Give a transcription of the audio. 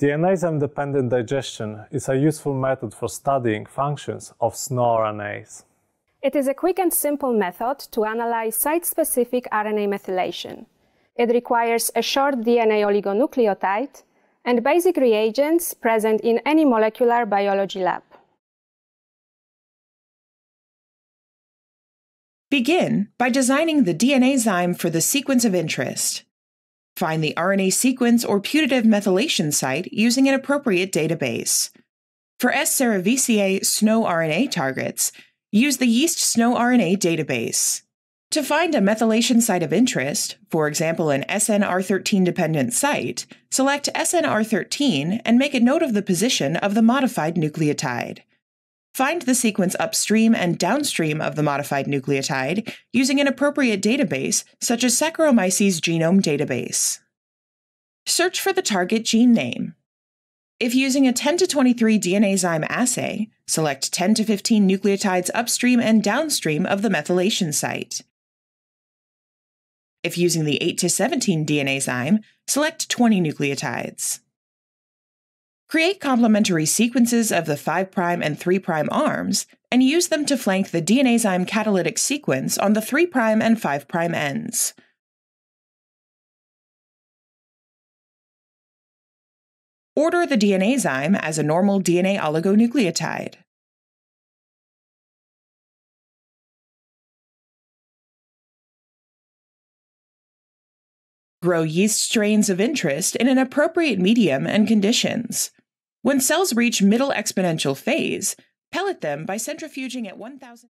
DNAzyme-dependent digestion is a useful method for studying functions of snoRNAs. It is a quick and simple method to analyze site-specific RNA methylation. It requires a short DNA oligonucleotide and basic reagents present in any molecular biology lab. Begin by designing the DNAzyme for the sequence of interest. Find the RNA sequence or putative methylation site using an appropriate database. For S. cerevisiae SNO-RNA targets, use the yeast SNO-RNA database. To find a methylation site of interest, for example an SNR13 dependent site, select SNR13 and make a note of the position of the modified nucleotide. Find the sequence upstream and downstream of the modified nucleotide using an appropriate database, such as Saccharomyces genome database. Search for the target gene name. If using a 10 to 23 DNAzyme assay, select 10 to 15 nucleotides upstream and downstream of the methylation site. If using the 8 to 17 DNAzyme, select 20 nucleotides. Create complementary sequences of the 5' and 3' arms, and use them to flank the DNAzyme catalytic sequence on the 3' and 5' ends. Order the DNAzyme as a normal DNA oligonucleotide. Grow yeast strains of interest in an appropriate medium and conditions. When cells reach middle exponential phase, pellet them by centrifuging at 1000.